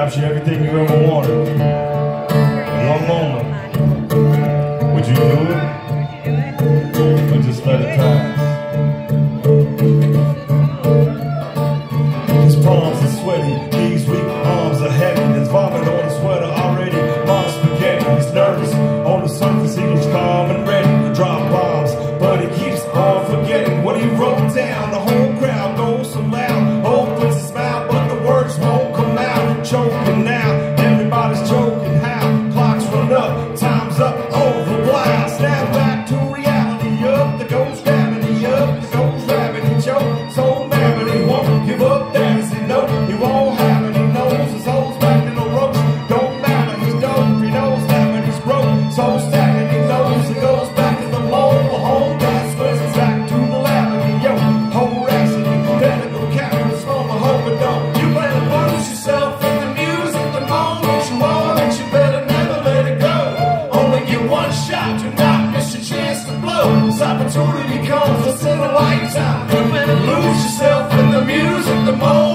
capture everything you ever wanted. One moment. Would you do it? Or just let it pass? His palms are sweaty, knees weak, arms are heavy. There's vomit on his sweater already. Mom's spaghetti, he's nervous. On the surface, he looks calm and ready. Drop bombs, but he keeps on forgetting what he wrote down. The choking now. Everybody's choking. opportunity comes once in a lifetime. When you lose yourself in the music, the more.